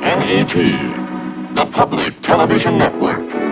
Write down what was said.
NET, the Public Television Network.